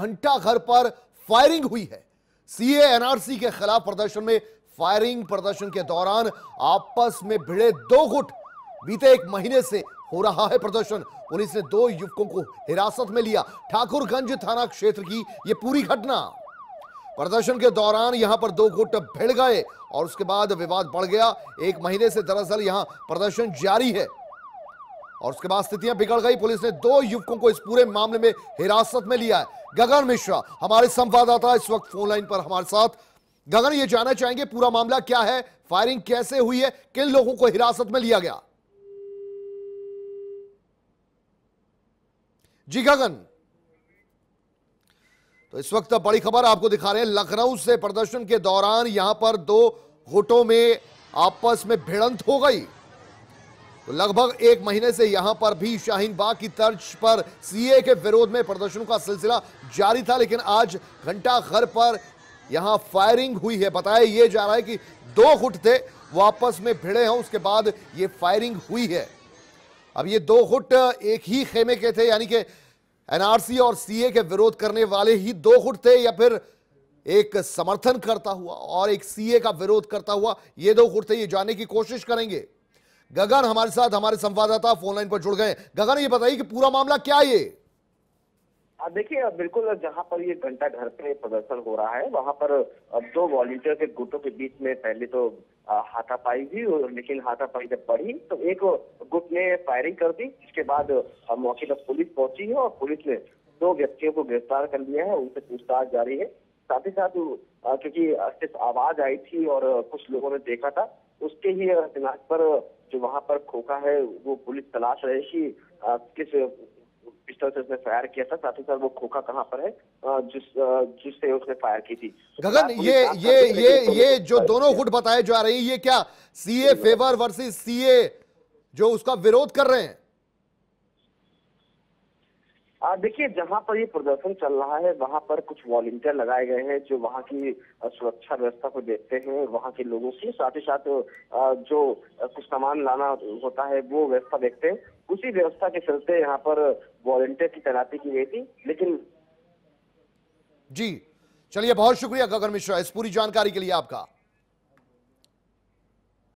घंटा घर पर फायरिंग हुई है। सीए एनआरसी के खिलाफ प्रदर्शन में फायरिंग प्रदर्शन के दौरान आपस में भिड़े दो गुट बीते एक महीने से हो रहा है प्रदर्शन। पुलिस ने दो युवकों को हिरासत में लिया। ठाकुरगंज थाना क्षेत्र की यह पूरी घटना। प्रदर्शन के दौरान यहाँ पर दो गुट भिड़ गए और उसके बाद विवाद बढ़ गया। एक महीने से दरअसल यहाँ प्रदर्शन जारी है। और उसके बाद स्थितियाँ बिगड़ गई। पुलिस ने दो युवकों को इस पूरे मामले में हिरासत में लिया है। गगन मिश्रा, हमारे संवाददाता इस वक्त फ़ोन लाइन पर हमारे साथ। गगन, ये जानना चाहेंगे पूरा मामला क्या है? फायरिंग कैसे हुई है? किन लोगों को हिरासत में लिया गया? जी गगन। तो इस वक्त बड़ी खबर आपको दिखा रहे हैं। लखनऊ से प्रदर्शन के दौरान यहाँ पर दो गुटों में आपस में भिड़ंत हो गई। तो लगभग एक महीने से यहाँ पर भी शाहीन बाग की तर्ज पर सीए के विरोध में प्रदर्शन का सिलसिला जारी था, लेकिन आज घंटा घर पर यहाँ फायरिंग हुई है। बताया यह जा रहा है कि दो गुट थे वो आपस में भिड़े हैं, उसके बाद ये फायरिंग हुई है। अब ये दो गुट एक ही खेमे के थे, यानी कि एनआरसी और सीए के विरोध करने वाले ही दो गुट थे, या फिर एक समर्थन करता हुआ और एक सीए का विरोध करता हुआ ये दो गुट थे, ये जानने की कोशिश करेंगे। गगन हमारे साथ, हमारे संवाददाता फ़ोन लाइन पर जुड़ गए। गगन, ये बताइए कि पूरा मामला क्या ये देखिए बिल्कुल जहाँ पर ये घंटा घर पे प्रदर्शन हो रहा है, वहाँ पर अब दो वॉलंटियर के गुटों के बीच में पहले तो हाथापाई हुई, लेकिन हाथापाई जब बढ़ी तो एक गुट ने फायरिंग कर दी इसके बाद मौके पर पुलिस पहुँची है और पुलिस ने दो व्यक्तियों को गिरफ़्तार कर लिया है, उनसे पूछताछ जारी है। साथ ही साथ क्योंकि सिर्फ़ आवाज़ आई थी और कुछ लोगों ने देखा था, उसके ही दिमाग पर जो वहाँ पर खोखा है वो पुलिस तलाश रही थी किस पिस्टल से उसने फायर किया था साथ ही साथ वो खोखा कहाँ पर है जिस जिससे उसने फायर की थी। गगन ये ये ये ये जो दोनों गुट बताए जा रही है ये क्या सीए फेवर वर्सेस सीए जो उसका विरोध कर रहे हैं? देखिए, जहाँ पर ये प्रदर्शन चल रहा है, वहाँ पर कुछ वॉलंटियर लगाए गए हैं जो वहाँ की सुरक्षा व्यवस्था को देखते हैं, वहाँ के लोगों की साथ ही साथ जो कुछ सामान लाना होता है, वो व्यवस्था देखते हैं। उसी व्यवस्था के चलते यहाँ पर वॉलंटियर की तैनाती की गई थी, लेकिन जी, चलिए, बहुत शुक्रिया गगन मिश्रा इस पूरी जानकारी के लिए आपका।